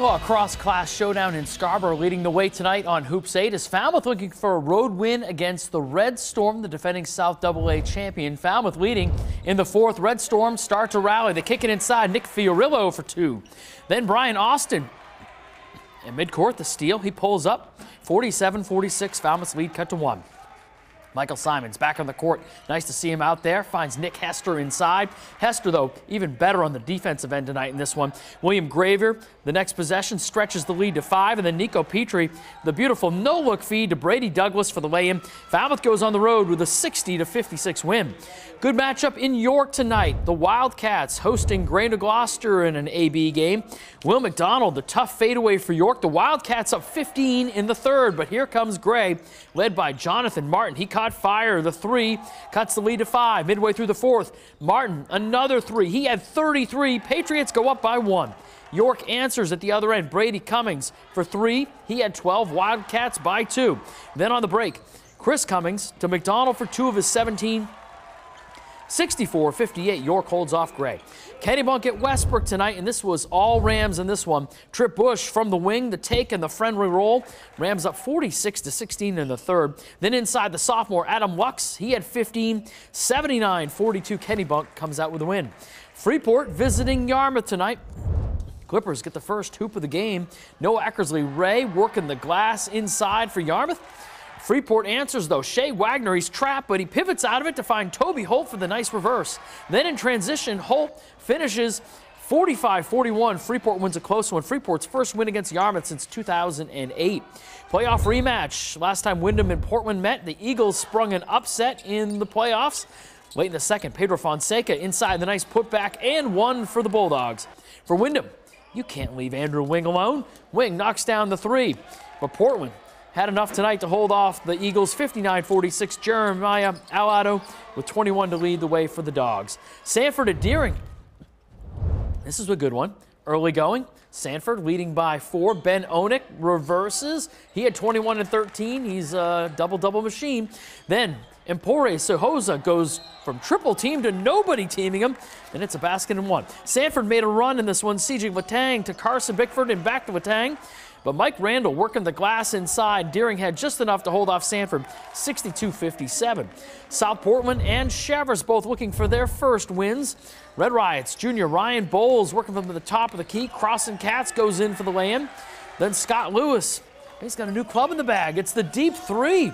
Well, a cross-class showdown in Scarborough leading the way tonight on Hoops 8 is Falmouth looking for a road win against the Red Storm, the defending South AA champion. Falmouth leading in the fourth. Red Storm start to rally. They kick it inside. Nick Fiorillo for two. Then Brian Austin. In midcourt, the steal. He pulls up. 47-46. Falmouth's lead cut to one. Michael Simons back on the court. Nice to see him out there. Finds Nick Hester inside. Hester, though, even better on the defensive end tonight in this one. William Gravier, the next possession, stretches the lead to five. And then Nico Petrie, the beautiful no-look feed to Brady Douglas for the lay-in. Falmouth goes on the road with a 60 to 56 win. Good matchup in York tonight. The Wildcats hosting Gray-New Gloucester in an AB game. Will McDonald, the tough fadeaway for York. The Wildcats up 15 in the third, but here comes Gray, led by Jonathan Martin. He caught fire. The three cuts the lead to five. Midway through the fourth, Martin, another three. He had 33. Patriots go up by one. York answers at the other end. Brady Cummings for three. He had 12. Wildcats by two. Then on the break, Chris Cummings to McDonald for two of his 17. 64-58, York holds off Gray. Kennebunk at Westbrook tonight, and this was all Rams in this one. Trip Bush from the wing, the take and the friendly roll. Rams up 46 to 16 in the third. Then inside the sophomore Adam Lux, he had 15, 79-42. Kennebunk comes out with a win. Freeport visiting Yarmouth tonight. Clippers get the first hoop of the game. Noah Eckersley Ray working the glass inside for Yarmouth. Freeport answers though. Shea Wagner, he's trapped, but he pivots out of it to find Toby Holt for the nice reverse. Then in transition, Holt finishes 45-41. Freeport wins a close one. Freeport's first win against Yarmouth since 2008. Playoff rematch. Last time Windham and Portland met, the Eagles sprung an upset in the playoffs. Late in the second, Pedro Fonseca inside the nice putback and one for the Bulldogs. For Windham, you can't leave Andrew Wing alone. Wing knocks down the three, but Portland had enough tonight to hold off the Eagles 59-46. Jeremiah Alado with 21 to lead the way for the Dogs. Sanford at Deering. This is a good one. Early going. Sanford leading by four. Ben Onik reverses. He had 21 and 13. He's a double-double machine. Then Empore Sohoza goes from triple team to nobody teaming him, and it's a basket and one. Sanford made a run in this one. CJ Latang to Carson Bickford and back to Latang. But Mike Randall working the glass inside. Deering had just enough to hold off Sanford 62-57. South Portland and Cheverus both looking for their first wins. Red Riots junior Ryan Bowles working from the top of the key. Crossing Cats goes in for the lay-in. Then Scott Lewis, he's got a new club in the bag. It's the deep three.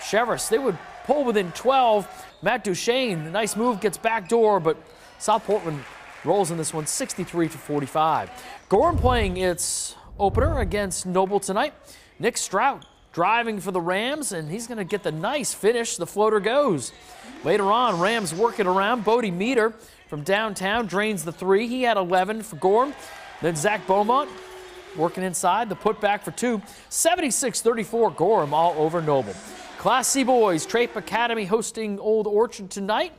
Cheverus, they would pull within 12. Matt Duchesne, nice move, gets back door, but South Portland rolls in this one 63 to 45. Gorham playing its opener against Noble tonight. Nick Strout driving for the Rams, and he's going to get the nice finish. The floater goes. Later on, Rams working around. Bodie Meter from downtown drains the three. He had 11 for Gorham. Then Zach Beaumont working inside. The putback for two. 76-34 Gorham all over Noble. Class C boys, Traip Academy hosting Old Orchard tonight.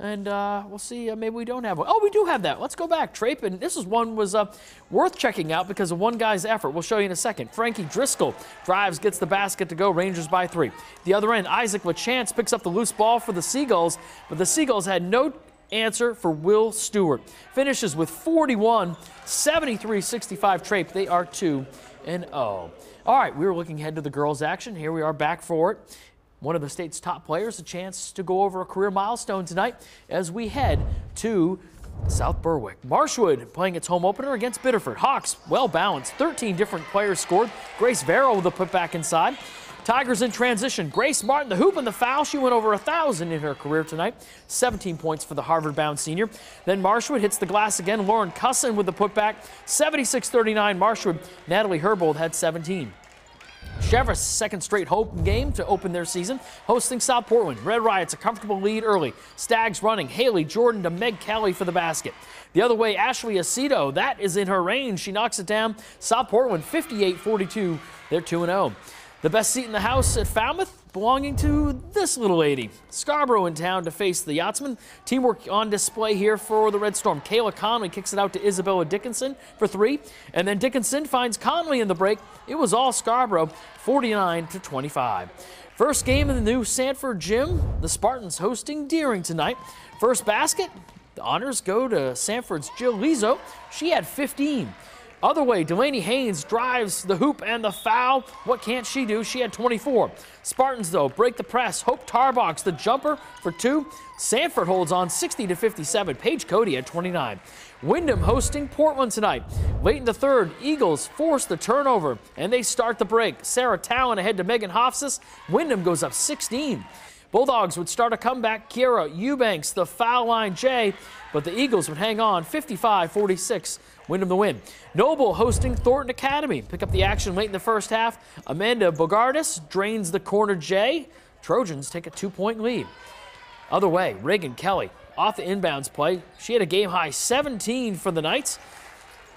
And uh, we'll see, uh, maybe we don't have one. Oh, we do have that. Let's go back. Traip, and this is one was uh, worth checking out because of one guy's effort. We'll show you in a second. Frankie Driscoll drives, gets the basket to go. Rangers by three. The other end, Isaac LaChance picks up the loose ball for the Seagulls, but the Seagulls had no answer for Will Stewart. Finishes with 41, 73-65 Traip. They are 2 and 0. All right, we were looking ahead to the girls' action. Here we are back for it one of the state's top players, a chance to go over a career milestone tonight as we head to South Berwick. Marshwood playing its home opener against Biddeford. Hawks well balanced. 13 different players scored. Grace Vero with a putback inside. Tigers in transition. Grace Martin, the hoop and the foul. She went over a 1,000 in her career tonight. 17 points for the Harvard-bound senior. Then Marshwood hits the glass again. Lauren Cusson with the putback. 76-39 Marshwood. Natalie Herbold had 17. Cheverus, second straight home game to open their season, hosting South Portland. Red Riots a comfortable lead early. Stags running. Haley Jordan to Meg Kelly for the basket. The other way, Ashley Aceto, that is in her range. She knocks it down. South Portland 58-42. They're 2-0. The best seat in the house at Falmouth belonging to this little lady. Scarborough in town to face the Yachtsmen. Teamwork on display here for the Red Storm. Kayla Conley kicks it out to Isabella Dickinson for three. And then Dickinson finds Conley in the break. It was all Scarborough, 49 to 25. First game in the new Sanford gym. The Spartans hosting Deering tonight. First basket, the honors go to Sanford's Jill Lizo. She had 15. Other way, Delaney Haynes drives the hoop and the foul. What can't she do? She had 24. Spartans, though, break the press. Hope Tarbox, the jumper for two. Sanford holds on 60 to 57. Paige Cody at 29. Windham hosting Portland tonight. Late in the third, Eagles force the turnover and they start the break. Sarah Talon ahead to Megan Hofsis. Windham goes up 16. Bulldogs would start a comeback. Kiera Eubanks, the foul line J, but the Eagles would hang on 55 46. Windham the win. Noble hosting Thornton Academy. Pick up the action late in the first half. Amanda Bogardus drains the corner J. Trojans take a two point lead. Other way, Reagan Kelly off the inbounds play. She had a game high 17 for the Knights.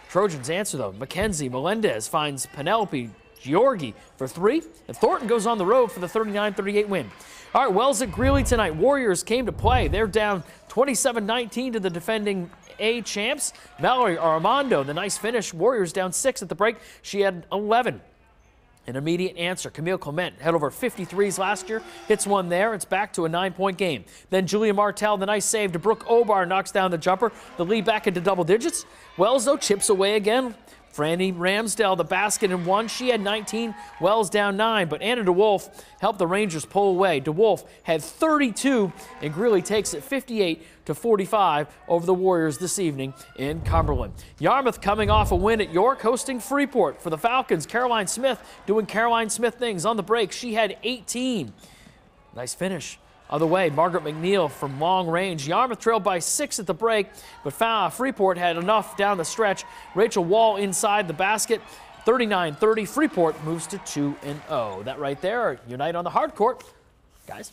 Trojans answer though. Mackenzie Melendez finds Penelope Georgi for three, and Thornton goes on the road for the 39 38 win. All right, Wells at Greely tonight. Warriors came to play. They're down 27 19 to the defending A champs. Valerie Armando, the nice finish. Warriors down six at the break. She had 11. An immediate answer. Camille Clement had over 53s last year. Hits one there. It's back to a nine point game. Then Julia Martell, the nice save to Brooke Obar, knocks down the jumper. The lead back into double digits. Wells, though, chips away again. Franny Ramsdell, the basket in one. She had 19. Wells down nine, but Anna DeWolf helped the Rangers pull away. DeWolf had 32, and Greely takes it 58 to 45 over the Warriors this evening in Cumberland. Yarmouth coming off a win at York, hosting Freeport for the Falcons. Caroline Smith doing Caroline Smith things on the break. She had 18. Nice finish. Other way, Margaret McNeil from long range. Yarmouth trailed by six at the break, but Freeport had enough down the stretch. Rachel Wall inside the basket. 39 30. Freeport moves to 2 and 0. That right there, unite on the hard court. Guys.